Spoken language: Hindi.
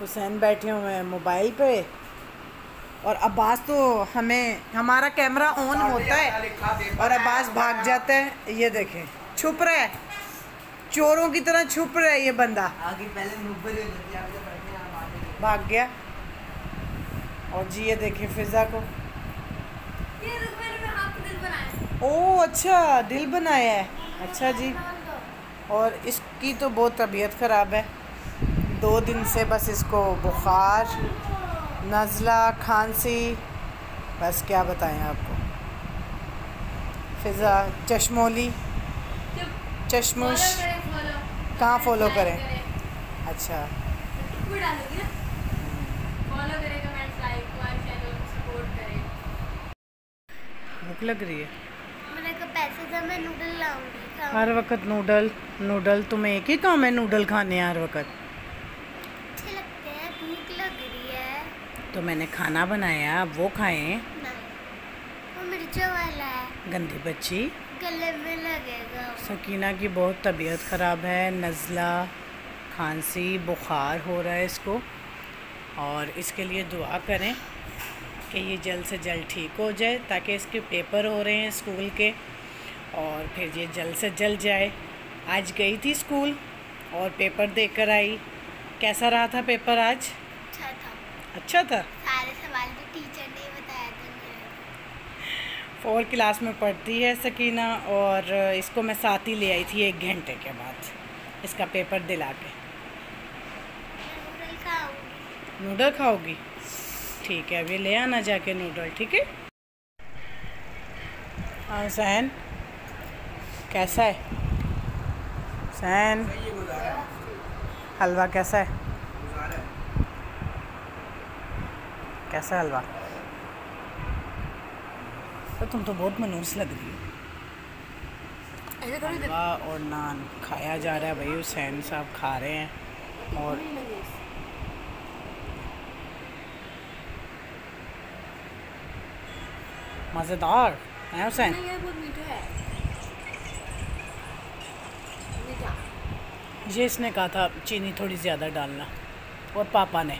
हुसैन बैठे हुए हैं मोबाइल पे। और अब्बास तो हमें हमारा कैमरा ऑन होता है। और अब्बास भाग जाता है। ये देखें छुप रहा है। चोरों की तरह छुप रहा है ये बंदा। आगे पहले आगे भाग गया। और जी ये देखें फिज़ा को। दिल ओ अच्छा दिल बनाया है। अच्छा जी। और इसकी तो बहुत तबीयत ख़राब है। दो दिन से बस इसको बुखार, नज़ला, खांसी, बस क्या बताएँ आपको। फिज़ा, चश्मोली, चश्मुश, कहाँ फॉलो करें? अच्छा। भूख लग रही है। हर वक्त नूडल नूडल तुम्हें एक ही काम है, नूडल खाने हर वक्त अच्छे लगते हैं भूख लग रही है। तो मैंने खाना बनाया अब वो खाएँ। वो मिर्चा वाला है। गंदी बच्ची। गले में लगेगा। सकीना की बहुत तबीयत ख़राब है नज़ला खांसी बुखार हो रहा है इसको। और इसके लिए दुआ करें कि ये जल्द से जल्द ठीक हो जाए ताकि इसके पेपर हो रहे हैं स्कूल के। और फिर ये जल्द से जल्द जाए। आज गई थी स्कूल और पेपर देकर आई। कैसा रहा था पेपर आज? अच्छा था। अच्छा था? सारे सवाल तो टीचर ने बताया था फोर क्लास में पढ़ती है सकीना और इसको मैं साथ ही ले आई थी एक घंटे के बाद। इसका पेपर दिला के। नूडल खाओगी? ठीक है अभी ले आना जाके नूडल ठीक है? हाँ हुसैन कैसा है? हुसैन हलवा कैसा है? कैसा हलवा? तो तुम तो बहुत मनूस लग रही हो। हलवा और नान खाया जा रहा है भाई हुसैन साहब खा रहे हैं और मज़ेदार है हुसैन है। ये इसने कहा था चीनी थोड़ी ज़्यादा डालना और पापा ने।